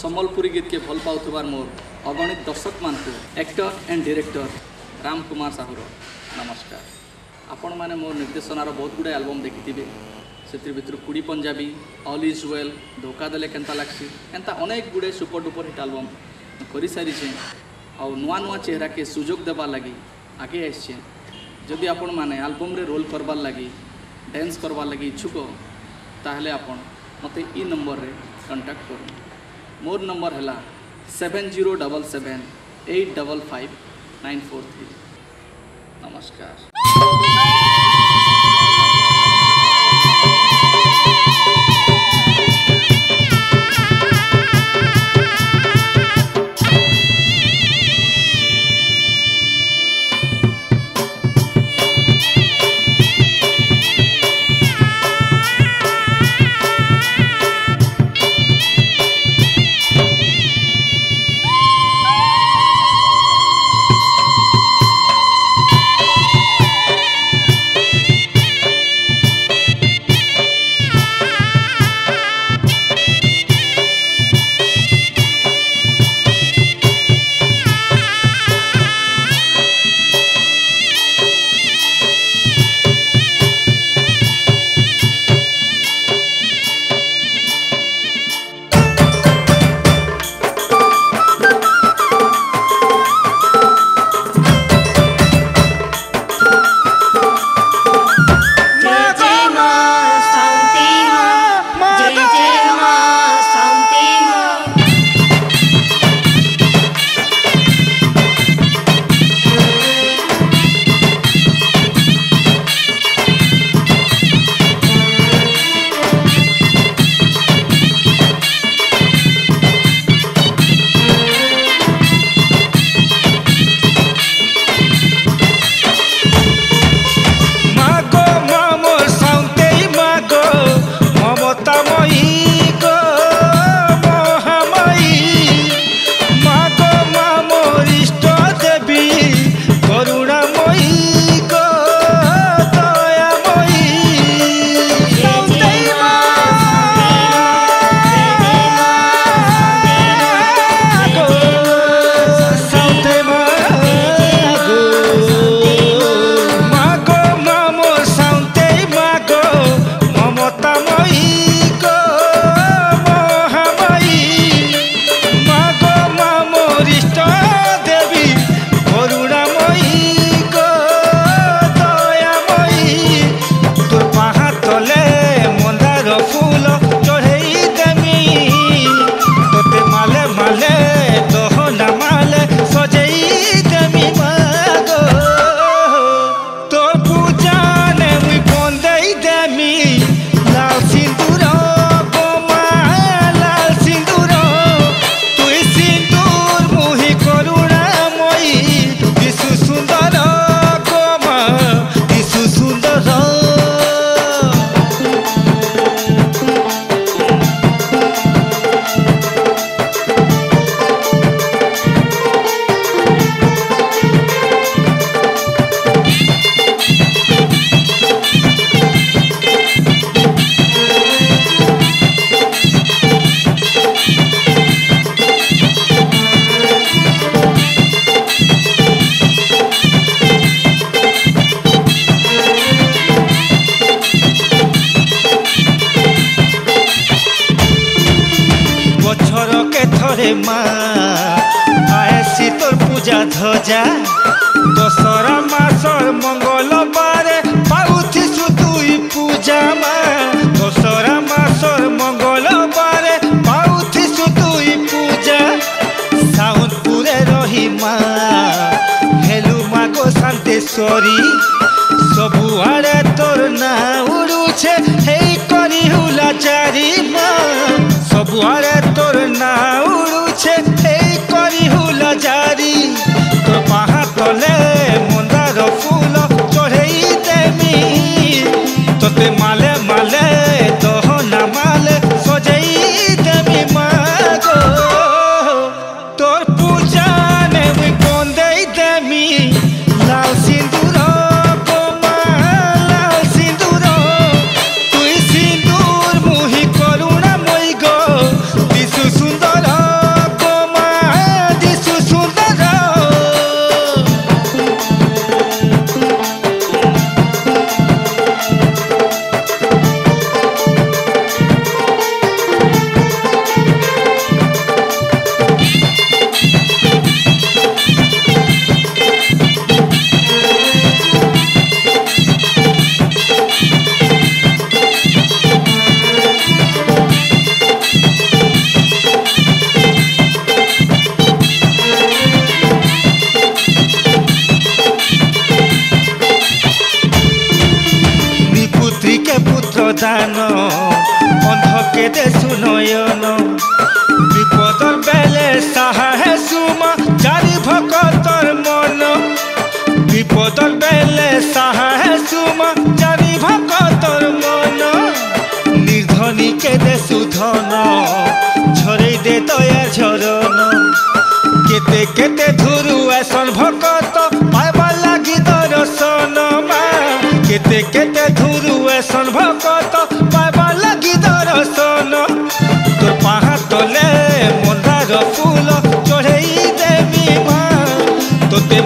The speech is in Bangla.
ସମ୍ବଲପୁରୀ ଗୀତକେ ଭଲ ପାଉଥିବାର ମୋର ଅଗଣିତ ଦର୍ଶକମାନଙ୍କୁ actor and director Ram Kumar ସାହୁର ନମସ୍କାର। ଆପଣମାନେ ମୋ ନିର୍ଦ୍ଦେଶନାର ବହୁତ ଗୁଡ଼ିଏ ଆଲବମ୍ ଦେଖିଥିବେ। ସେଥିର ଭିତରୁ କୁଡ଼ି ପଞ୍ଜାବୀ ଅଲ୍ ଇଜ୍ ୱେଲ୍ ଧୋକା ଦେଲେ କେନ୍ତା ଲାଗ୍ସି ଏନ୍ତା ଅନେକ ଗୁଡ଼ିଏ ସୁପର ଡୁପର ହିଟ୍ ଆଲବମ୍ କରିସାରିଛେ। ଆଉ ନୂଆ ନୂଆ ଚେହେରାକେ ସୁଯୋଗ ଦେବାର୍ ଲାଗି ଆଗେ ଆସିଛେ। ଯଦି ଆପଣମାନେ ଆଲବମ୍ରେ ରୋଲ୍ କରବାର୍ ଲାଗି ଡ୍ୟାନ୍ସ କରବାର୍ ଲାଗି ଇଚ୍ଛୁକ ତାହେଲେ ଆପଣ ମୋତେ ଇ ନମ୍ବରରେ କଣ୍ଟାକ୍ଟ କରନ୍ତୁ। मोर नंबर है seven zero double seven eight double five nine four three. नमस्कार। মা আয়েসি তোর পূজা ধ্বজা দশরা মাসর মঙ্গলবারে পাউথিসু তুই পূজা মা দশরা মাসর মঙ্গলবারে পাউথিসু তুই পূজা সাউন্ডপুরে রহি মা হেলু মাগো শান্তেশ্বরী ସବୁଆଡ଼େ ତୋର ନାଁ ଉଡୁଛେ ହେଇ କରି ହୁଲା ଚାରି ମା ସବୁଆଡ଼େ সান অন্ধকে দেশু নয়ন। বিপদর বেলে সাহাহে সুমা চারি ভকতর মন। বিপদর বেলে সাহাহে সুমা চারি ভকতর মন। নির্ধনীকে দেশু ধন ঝরেই দে দয়া ঝরন কেতে কেতে ধুরু ভ पे